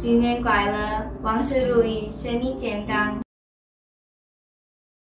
新年快乐万事如意身体健康